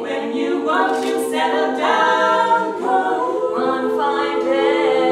when you want to settle down, go on, find it.